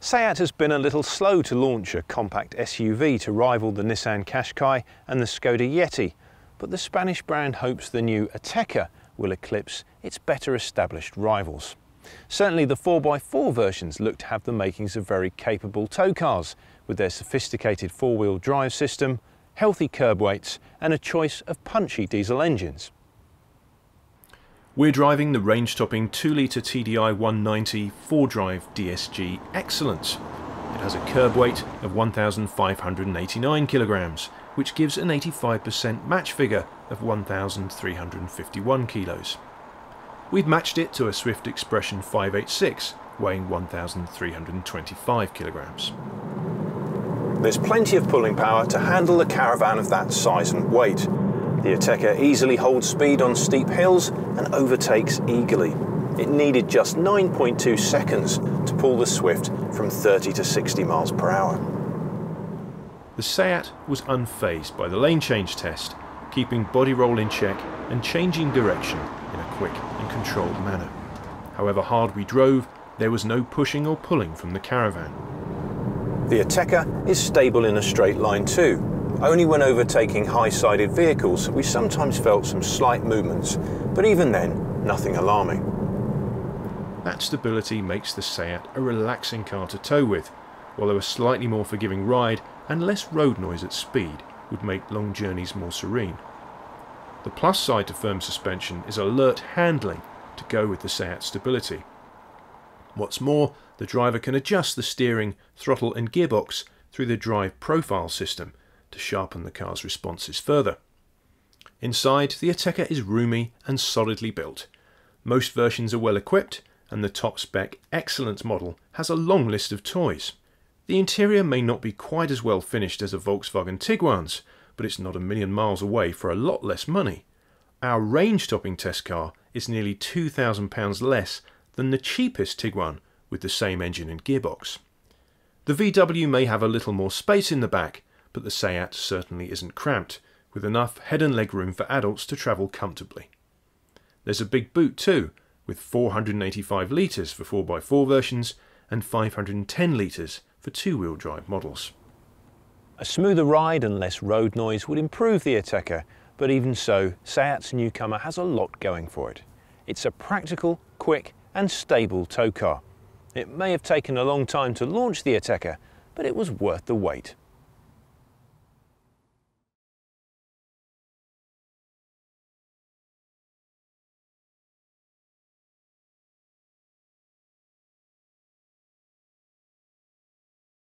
Seat has been a little slow to launch a compact SUV to rival the Nissan Qashqai and the Skoda Yeti, but the Spanish brand hopes the new Ateca will eclipse its better established rivals. Certainly the 4x4 versions look to have the makings of very capable tow cars, with their sophisticated four-wheel drive system, healthy curb weights and a choice of punchy diesel engines. We're driving the range-topping 2-litre TDI 190 4-drive DSG Excellence. It has a curb weight of 1,589 kilograms, which gives an 85% match figure of 1,351 kilos. We've matched it to a Swift Expression 586, weighing 1,325 kilograms. There's plenty of pulling power to handle a caravan of that size and weight, the Ateca easily holds speed on steep hills and overtakes eagerly. It needed just 9.2 seconds to pull the Swift from 30 to 60 miles per hour. The Seat was unfazed by the lane change test, keeping body roll in check and changing direction in a quick and controlled manner. However hard we drove, there was no pushing or pulling from the caravan. The Ateca is stable in a straight line too, only when overtaking high-sided vehicles we sometimes felt some slight movements, but even then, nothing alarming. That stability makes the Seat a relaxing car to tow with, while a slightly more forgiving ride and less road noise at speed would make long journeys more serene. The plus side to firm suspension is alert handling to go with the Seat stability. What's more, the driver can adjust the steering, throttle and gearbox through the drive profile system to sharpen the car's responses further. Inside, the Ateca is roomy and solidly built. Most versions are well equipped, and the top spec Excellence model has a long list of toys. The interior may not be quite as well finished as a Volkswagen Tiguan's, but it's not a million miles away for a lot less money. Our range-topping test car is nearly £2,000 less than the cheapest Tiguan with the same engine and gearbox. The VW may have a little more space in the back, but the Seat certainly isn't cramped, with enough head and leg room for adults to travel comfortably. There's a big boot too, with 485 litres for 4x4 versions and 510 litres for two-wheel drive models. A smoother ride and less road noise would improve the Ateca, but even so, Seat's newcomer has a lot going for it. It's a practical, quick and stable tow car. It may have taken a long time to launch the Ateca, but it was worth the wait.